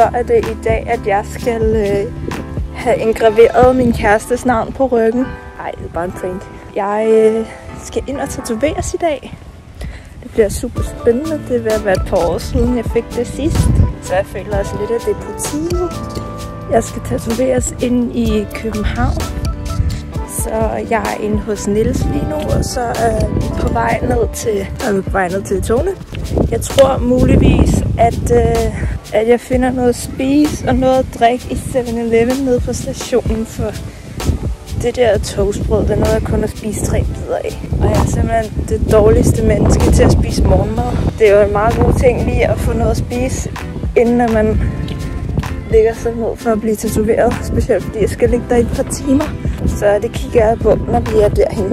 så er det i dag, at jeg skal øh, have engraveret min kærestes navn på ryggen. Nej, det er bare en prank. Jeg øh, skal ind og tatoveres i dag. Det bliver super spændende. Det vil være et par år siden, jeg fik det sidst. Så jeg føler også lidt, at det er på tide. Jeg skal tatoveres ind i København. Så jeg er inde hos Nils lige nu, og så er vi på vej ned til, er vi på vej ned til Tone. Jeg tror muligvis, at, øh, at jeg finder noget at spise og noget at drikke i 7-Eleven nede på stationen, for det der toastbrød, det er noget, jeg kun har spist tre bidder af. Og jeg er simpelthen det dårligste menneske til at spise morgenmad. Det er jo en meget god ting lige at få noget at spise, inden man ligger sig ned for at blive tatoveret. Specielt fordi jeg skal ligge der i et par timer. Så det kigger jeg på, når vi er derhen.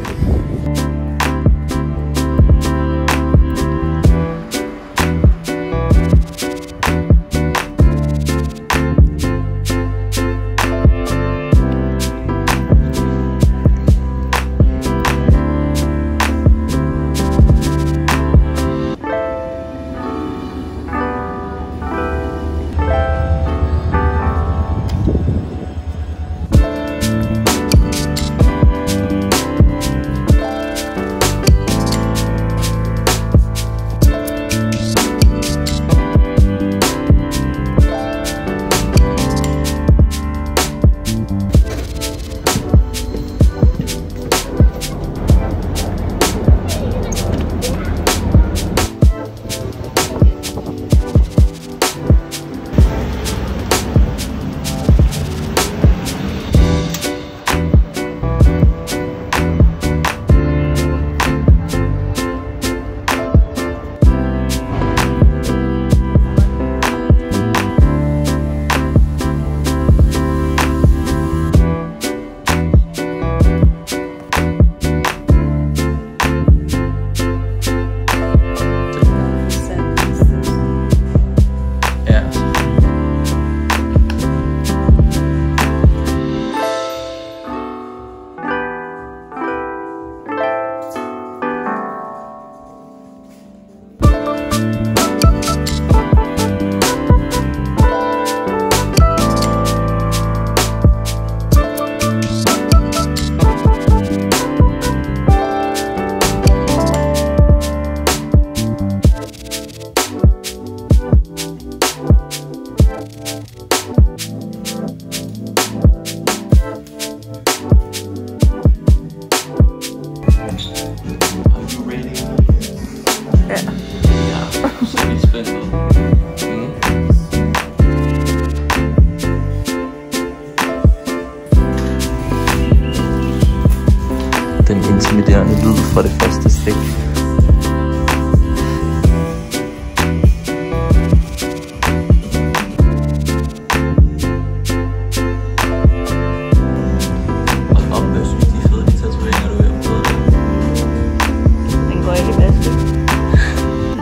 Den intimiderende lyd fra det første stik.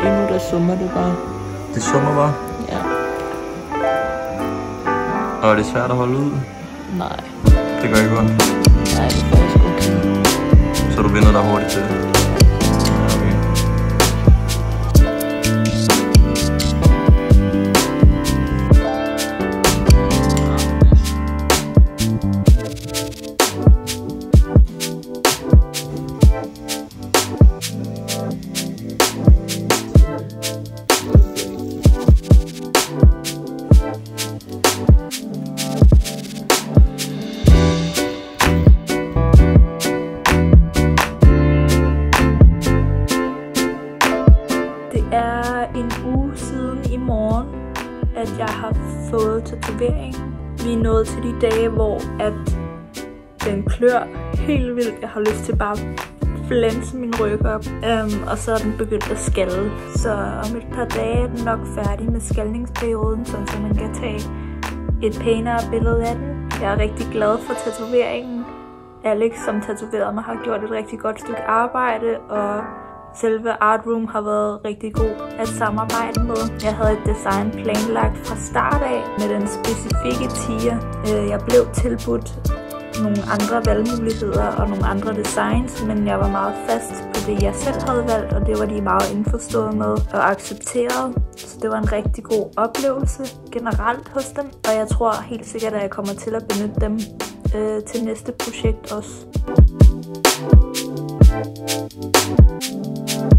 Er går summer det bare. Det summer bare. Ja. Og er det svært at holde ud? Nej. Det gør ikke ondt. Nej, det er faktisk okay. sono Rubino da Horta. Né? Vi er nået til de dage, hvor at den klør helt vildt. Jeg har lyst til bare flænse min ryg op. Um, og så er den begyndt at skalle. Så om et par dage er den nok færdig med skaldningsperioden, så man kan tage et pænere billede af den. Jeg er rigtig glad for tatoveringen. Alex, som tatoverede mig, har gjort et rigtig godt stykke arbejde, og Selve Art Room har været rigtig god at samarbejde med. Jeg havde et design planlagt fra start af med den specifikke tier. Øh, jeg blev tilbudt nogle andre valgmuligheder og nogle andre designs, men jeg var meget fast på det, jeg selv havde valgt, og det var de meget indforstået med og accepteret. Så det var en rigtig god oplevelse generelt hos dem, og jeg tror helt sikkert, at jeg kommer til at benytte dem øh, til næste projekt også. Thank you.